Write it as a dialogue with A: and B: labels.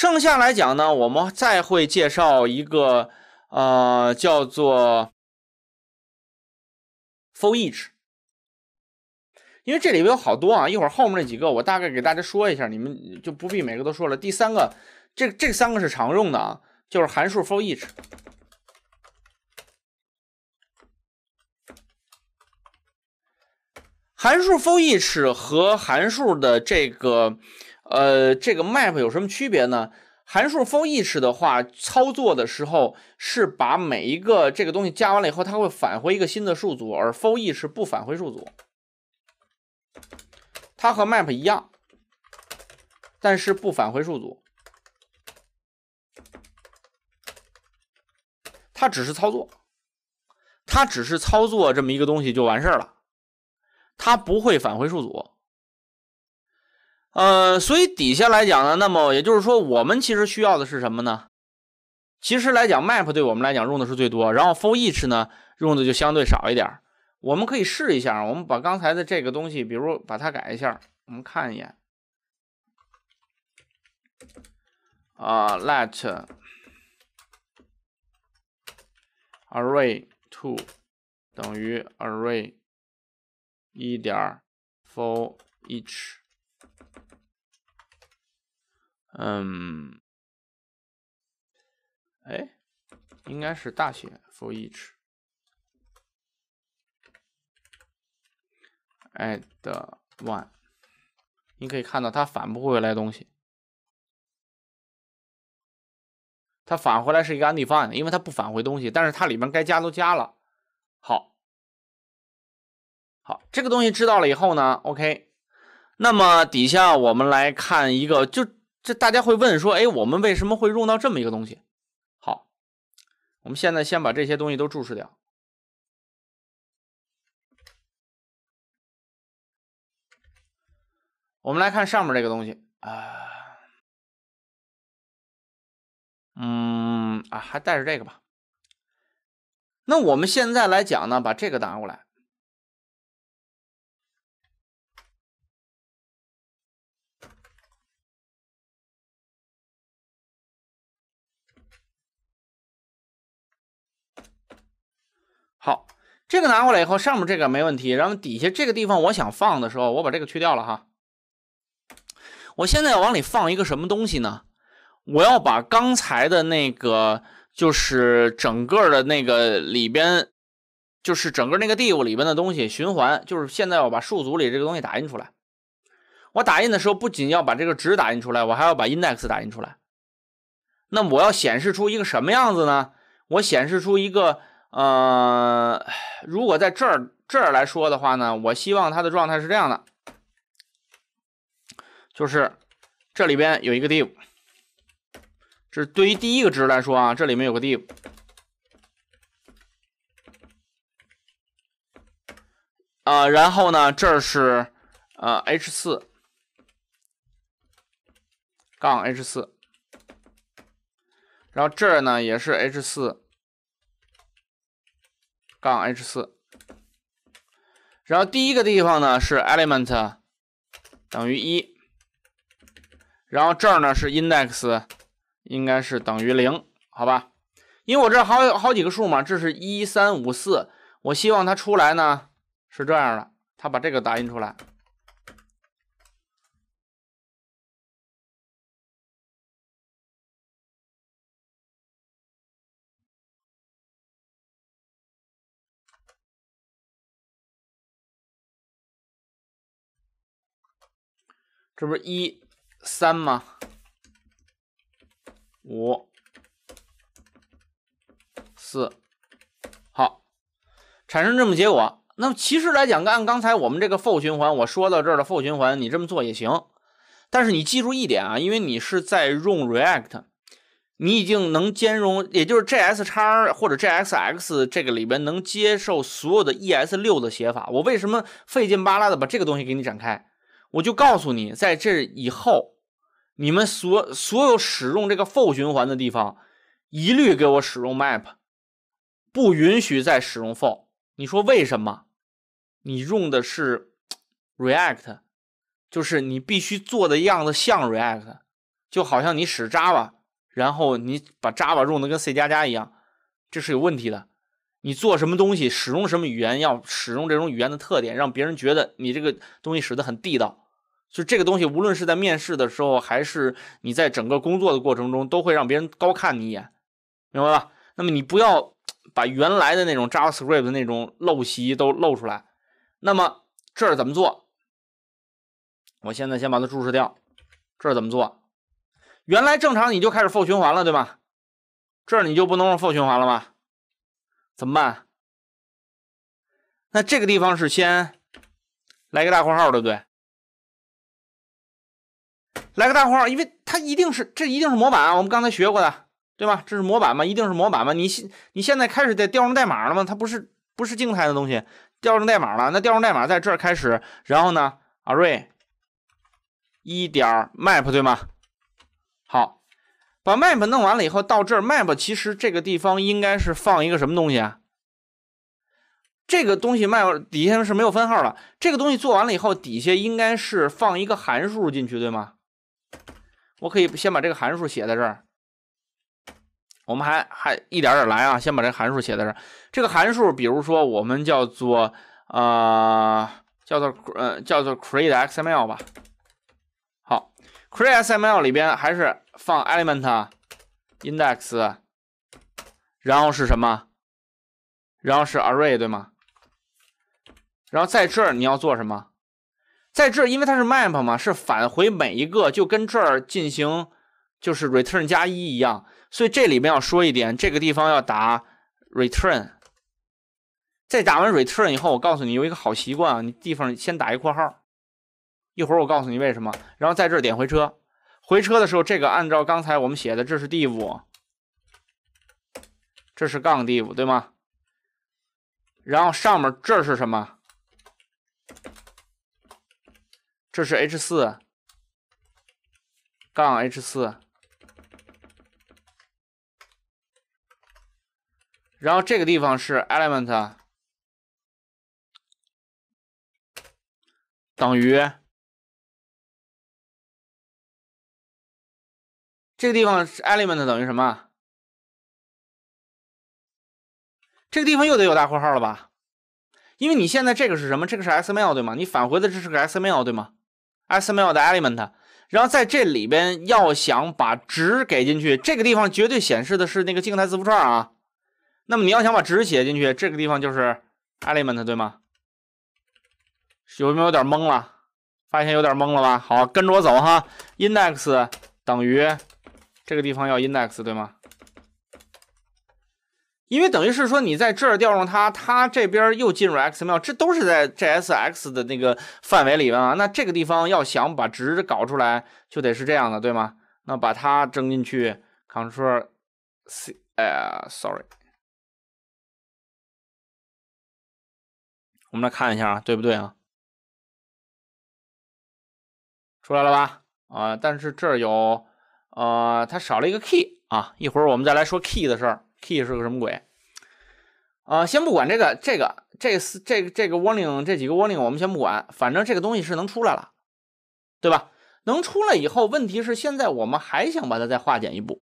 A: 剩下来讲呢，我们再会介绍一个呃叫做 for each，因为这里边有好多啊，一会儿后面那几个我大概给大家说一下，你们就不必每个都说了。第三个，这这三个是常用的啊，就是函数 for each。函数 for each 和函数的这个呃这个 map 有什么区别呢？函数 for each 的话，操作的时候是把每一个这个东西加完了以后，它会返回一个新的数组，而 for each 不返回数组。它和 map 一样，但是不返回数组，它只是操作，它只是操作这么一个东西就完事儿了。它不会返回数组，呃，所以底下来讲呢，那么也就是说，我们其实需要的是什么呢？其实来讲，map 对我们来讲用的是最多，然后 for each 呢用的就相对少一点。我们可以试一下，我们把刚才的这个东西，比如把它改一下，我们看一眼啊，let array two 等于 array。一点 for each，嗯，哎，应该是大写 for each，add one，你可以看到它返不回来东西，它返回来是一个 undefined，因为它不返回东西，但是它里面该加都加了，好。好，这个东西知道了以后呢，OK，那么底下我们来看一个，就这大家会问说，哎，我们为什么会用到这么一个东西？好，我们现在先把这些东西都注释掉。我们来看上面这个东西啊，嗯啊，还带着这个吧。那我们现在来讲呢，把这个拿过来。好，这个拿过来以后，上面这个没问题。然后底下这个地方，我想放的时候，我把这个去掉了哈。我现在要往里放一个什么东西呢？我要把刚才的那个，就是整个的那个里边，就是整个那个 div 里边的东西循环。就是现在要把数组里这个东西打印出来。我打印的时候，不仅要把这个值打印出来，我还要把 index 打印出来。那我要显示出一个什么样子呢？我显示出一个。呃，如果在这儿这儿来说的话呢，我希望它的状态是这样的，就是这里边有一个 div，这是对于第一个值来说啊，这里面有个 div，啊，然后呢，这是呃 h 四杠 h 四，然后这儿呢也是 h 四。杠 h 四，然后第一个地方呢是 element 等于一，然后这儿呢是 index 应该是等于零，好吧？因为我这好好几个数嘛，这是一三五四，我希望它出来呢是这样的，它把这个打印出来。这不是一三吗？五四，好，产生这么结果。那么其实来讲，按刚才我们这个 for 循环，我说到这儿的 for 循环，你这么做也行。但是你记住一点啊，因为你是在用 React，你已经能兼容，也就是 JS 叉或者 JSX 这个里边能接受所有的 ES 六的写法。我为什么费劲巴拉的把这个东西给你展开？我就告诉你，在这以后，你们所所有使用这个 for 循环的地方，一律给我使用 map，不允许再使用 for。你说为什么？你用的是 React，就是你必须做的样子像 React，就好像你使 Java，然后你把 Java 用的跟 C 加加一样，这是有问题的。你做什么东西，使用什么语言，要使用这种语言的特点，让别人觉得你这个东西使得很地道。就这个东西，无论是在面试的时候，还是你在整个工作的过程中，都会让别人高看你一眼，明白吧？那么你不要把原来的那种 JavaScript 的那种陋习都露出来。那么这儿怎么做？我现在先把它注释掉。这儿怎么做？原来正常你就开始 for 循环了，对吧？这儿你就不能用 for 循环了吗？怎么办？那这个地方是先来个大括号，对不对？来个大括号，因为它一定是这一定是模板啊，我们刚才学过的，对吧？这是模板嘛，一定是模板嘛。你现你现在开始得调用代码了吗？它不是不是静态的东西，调用代码了。那调用代码在这儿开始，然后呢，array 一点 map 对吗？好，把 map 弄完了以后，到这儿 map 其实这个地方应该是放一个什么东西啊？这个东西 map 底下是没有分号的。这个东西做完了以后，底下应该是放一个函数进去，对吗？我可以先把这个函数写在这儿，我们还还一点点来啊，先把这函数写在这儿。这个函数，比如说我们叫做呃叫做呃叫做 create XML 吧。Create S M L 里边还是放 element index，然后是什么？然后是 array 对吗？然后在这儿你要做什么？在这儿，因为它是 map 嘛，是返回每一个，就跟这儿进行就是 return 加一一样，所以这里面要说一点，这个地方要打 return。在打完 return 以后，我告诉你有一个好习惯啊，你地方先打一括号，一会儿我告诉你为什么。然后在这点回车，回车的时候，这个按照刚才我们写的，这是 div，这是杠 div 对吗？然后上面这是什么？这是 h 四杠 h 四，然后这个地方是 element 等于这个地方是 element 等于什么？这个地方又得有大括号了吧？因为你现在这个是什么？这个是 XML 对吗？你返回的这是个 XML 对吗？XML 的 element，然后在这里边要想把值给进去，这个地方绝对显示的是那个静态字符串啊。那么你要想把值写进去，这个地方就是 element 对吗？有没有点懵了？发现有点懵了吧？好，跟着我走哈。index 等于这个地方要 index 对吗？因为等于是说，你在这儿调用它，它这边又进入 XML，这都是在 JSX 的那个范围里边啊。那这个地方要想把值搞出来，就得是这样的，对吗？那把它扔进去，Ctrl C，哎，sorry，我们来看一下啊，对不对啊？出来了吧？啊，但是这儿有，呃，它少了一个 key 啊。一会儿我们再来说 key 的事儿。key 是个什么鬼？啊，先不管这个，这个，这四，这个，这个 warning，这几个 warning 我们先不管，反正这个东西是能出来了，对吧？能出来以后，问题是现在我们还想把它再化简一步。